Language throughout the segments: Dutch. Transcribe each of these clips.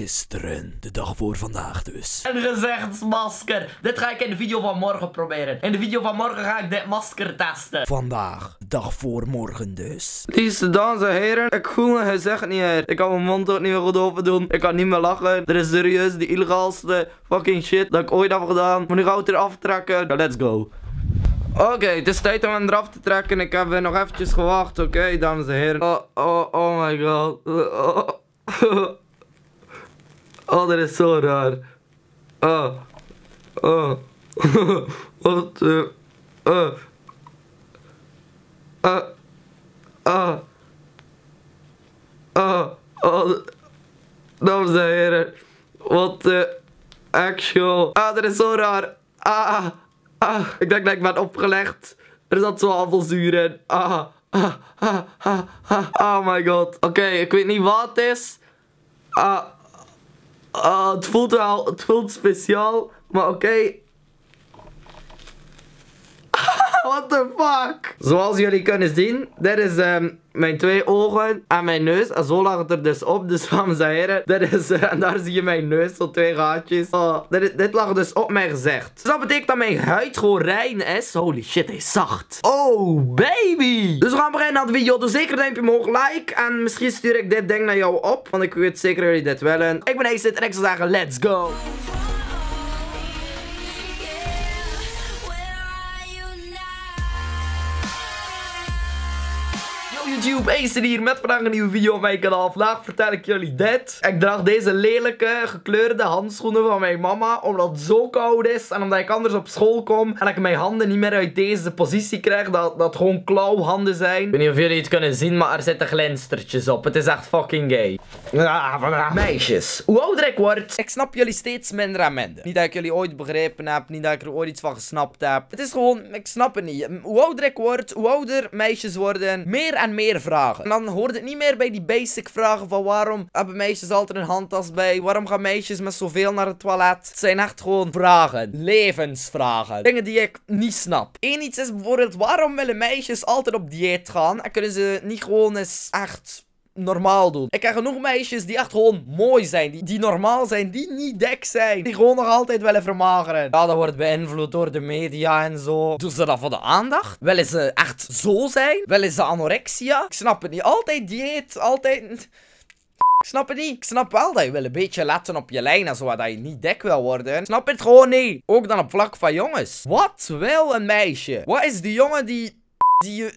gisteren, de dag voor vandaag dus. Een gezichtsmasker. Dit ga ik in de video van morgen proberen. In de video van morgen ga ik dit masker testen. Vandaag, dag voor morgen dus. Liefste dames en heren, ik voel mijn gezicht niet meer. Ik kan mijn mond ook niet meer goed open doen. Ik kan niet meer lachen. Er is serieus de illegaalste fucking shit dat ik ooit heb gedaan. Maar nu gaan we het eraf trekken. Let's go. Oké, het is tijd om hem eraf te trekken. Ik heb nog eventjes gewacht, oké, dames en heren. Oh, oh, oh my god. Oh, oh dat is zo raar. Oh, oh. Wat, eh, uh. Uh. Uh. Uh. Oh, dames en heren. Wat de actual. Ah, dat is zo raar. Ah. Ah, ik denk dat ik ben opgelegd. Er zat zo zuur in. Ah, ah, ah, ah, ah, oh my god. Oké, ik weet niet wat het is. Ah, ah, het voelt wel, het voelt speciaal. Maar oké, What the fuck? Zoals jullie kunnen zien, dit is um, mijn twee ogen en mijn neus. En zo lag het er dus op. Dus dames en heren, dit is, uh, en daar zie je mijn neus, zo twee gaatjes. Oh, dit, dit lag dus op mijn gezicht. Dus dat betekent dat mijn huid gewoon rein is. Holy shit, hij is zacht. Oh, baby. Dus we gaan beginnen aan de video. Zeker een duimpje omhoog, like. En misschien stuur ik dit ding naar jou op. Want ik weet zeker dat jullie dit willen. Ik ben Ace en ik zou zeggen, let's go. YouTube, Acer hier met vandaag een nieuwe video op mijn kanaal. Vandaag vertel ik jullie dit. Ik draag deze lelijke gekleurde handschoenen van mijn mama, omdat het zo koud is en omdat ik anders op school kom en ik mijn handen niet meer uit deze positie krijg, dat, dat gewoon klauwhanden zijn. Ik weet niet of jullie het kunnen zien, maar er zitten glinstertjes op. Het is echt fucking gay. Meisjes, hoe ouder ik word, ik snap jullie steeds minder en minder. Niet dat ik jullie ooit begrepen heb, niet dat ik er ooit iets van gesnapt heb. Het is gewoon, ik snap het niet. Hoe ouder ik word, hoe ouder meisjes worden, meer en meer vragen. En dan hoort het niet meer bij die basic vragen van waarom hebben meisjes altijd een handtas bij? Waarom gaan meisjes met zoveel naar het toilet? Het zijn echt gewoon vragen. Levensvragen. Dingen die ik niet snap. Eén iets is bijvoorbeeld, waarom willen meisjes altijd op dieet gaan? En kunnen ze niet gewoon eens echt normaal doen. Ik ken genoeg meisjes die echt gewoon mooi zijn. Die, die normaal zijn. Die niet dik zijn. Die gewoon nog altijd willen vermageren. Ja, dat wordt beïnvloed door de media en zo. Doen ze dat voor de aandacht? Willen ze echt zo zijn? Willen ze anorexia? Ik snap het niet. Altijd dieet. Altijd... Ik snap het niet. Ik snap wel dat je wil een beetje letten op je lijn en zo, dat je niet dik wil worden. Snap het gewoon niet. Ook dan op vlak van jongens. Wat wil een meisje? Wat is die jongen die... Die.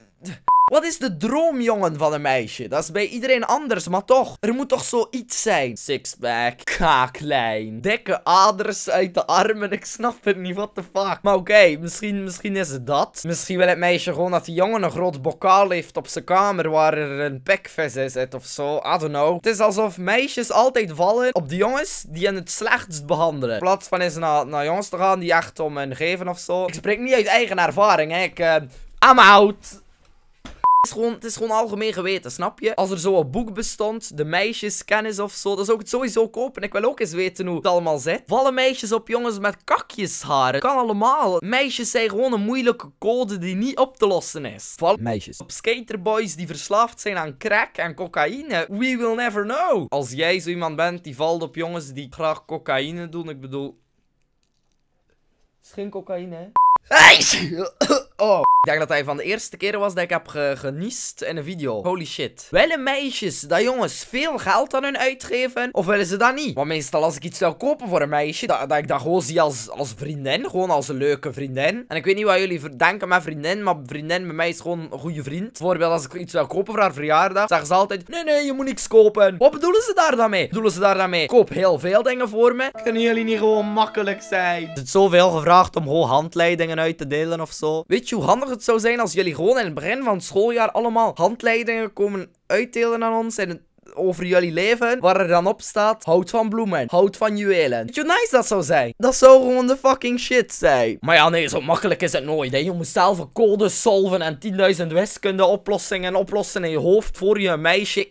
Wat is de droomjongen van een meisje? Dat is bij iedereen anders, maar toch. Er moet toch zoiets zijn. Sixpack, kaaklijn, dikke aders uit de armen. Ik snap het niet, what the fuck. Maar oké, misschien, misschien is het dat. Misschien wil het meisje gewoon dat die jongen een groot bokaal heeft op zijn kamer waar er een pekvis is of zo. I don't know. Het is alsof meisjes altijd vallen op de jongens die hen het slechtst behandelen. In plaats van eens naar, naar jongens te gaan die echt om hen geven of zo. Ik spreek niet uit eigen ervaring, hè. Ik, uh, I'm out is gewoon, het is gewoon algemeen geweten, snap je? Als er zo'n boek bestond, de meisjeskennis of zo, dan zou ik het sowieso kopen. Ik wil ook eens weten hoe het allemaal zit. Vallen meisjes op jongens met kakjesharen? Kan allemaal. Meisjes zijn gewoon een moeilijke code die niet op te lossen is. Vallen meisjes op skaterboys die verslaafd zijn aan crack en cocaïne? We will never know. Als jij zo iemand bent die valt op jongens die graag cocaïne doen, ik bedoel... Het is geen cocaïne, hè? Hey! Oh. Ik denk dat hij van de eerste keer was dat ik heb ge geniest in een video. Holy shit. Willen meisjes dat jongens veel geld aan hun uitgeven? Of willen ze dat niet? Want meestal als ik iets wil kopen voor een meisje, dat, dat ik dat gewoon zie als, als vriendin. Gewoon als een leuke vriendin. En ik weet niet wat jullie denken met vriendin, maar vriendin bij mij is gewoon een goede vriend. Bijvoorbeeld als ik iets wil kopen voor haar verjaardag, zeggen ze altijd, nee nee, je moet niks kopen. Wat bedoelen ze daar dan mee? Bedoelen ze daar dan mee? Koop heel veel dingen voor me. Kunnen jullie niet gewoon makkelijk zijn? Is het zoveel gevraagd om gewoon handleidingen uit te delen of zo? Weet je hoe handig het zou zijn als jullie gewoon in het begin van het schooljaar allemaal handleidingen komen uitdelen aan ons en over jullie leven, waar er dan op staat, hout van bloemen, hout van juwelen. Weet je hoe nice dat zou zijn? Dat zou gewoon de fucking shit zijn. Maar ja, nee, zo makkelijk is het nooit, hè. Je moet zelf een code solven en 10.000 wiskunde oplossingen oplossen in je hoofd voor je een meisje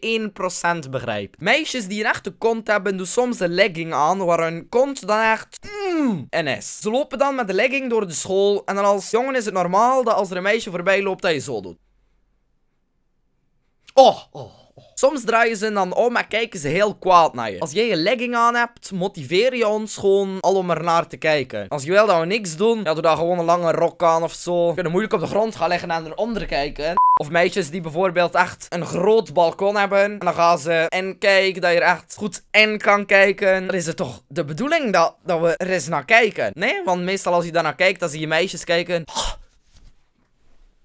1% begrijpt. Meisjes die een echte kont hebben, doen soms een legging aan, waar een kont dan echt mm, is. Ze lopen dan met de legging door de school en dan als jongen is het normaal dat als er een meisje voorbij loopt, dat je zo doet. Oh, oh. Soms draaien ze dan om en kijken ze heel kwaad naar je. Als jij een legging aan hebt, motiveer je ons gewoon al om er naar te kijken. Als je wil dat we niks doen, ja, doe dan gewoon een lange rok aan of zo. We kunnen moeilijk op de grond gaan liggen en eronder kijken. Of meisjes die bijvoorbeeld echt een groot balkon hebben. En dan gaan ze in kijken, dat je er echt goed in kan kijken. Dan is het toch de bedoeling dat, dat we er eens naar kijken. Nee, want meestal als je daar naar kijkt, dan zie je meisjes kijken.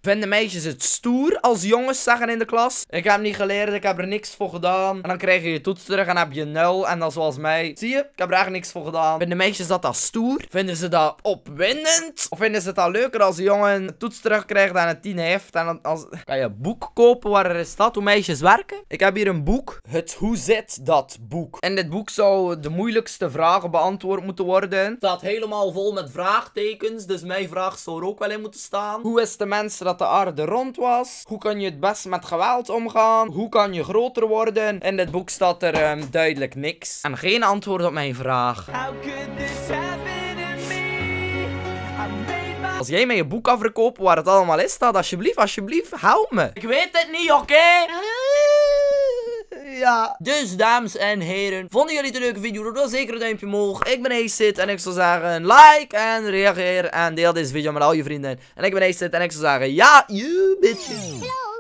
Vinden meisjes het stoer als jongens zeggen in de klas? Ik heb niet geleerd, ik heb er niks voor gedaan. En dan krijg je je toets terug en heb je nul. En dan zoals mij. Zie je? Ik heb er eigenlijk niks voor gedaan. Vinden meisjes dat dat stoer? Vinden ze dat opwindend? Of vinden ze het al leuker als een jongen een toets terugkrijgt en een 10 heeft? En als... Kan je een boek kopen waar er staat hoe meisjes werken? Ik heb hier een boek. Het Hoe zit dat boek? In dit boek zou de moeilijkste vragen beantwoord moeten worden. Het staat helemaal vol met vraagtekens. Dus mijn vraag zou er ook wel in moeten staan. Hoe is de mens dat de aarde rond was? Hoe kan je het best met geweld omgaan? Hoe kan je groter worden? In dit boek staat er ehm, duidelijk niks. En geen antwoord op mijn vraag. Als jij mij een boek kan verkopen waar het allemaal is staat, alsjeblieft, alsjeblieft, help me. Ik weet het niet, oké? Ja. Dus, dames en heren, vonden jullie het een leuke video? Doe dan zeker een duimpje omhoog. Ik ben Aceit en ik zou zeggen, like en reageer en deel deze video met al je vrienden. En ik ben Aceit en ik zou zeggen, ja, you bitches.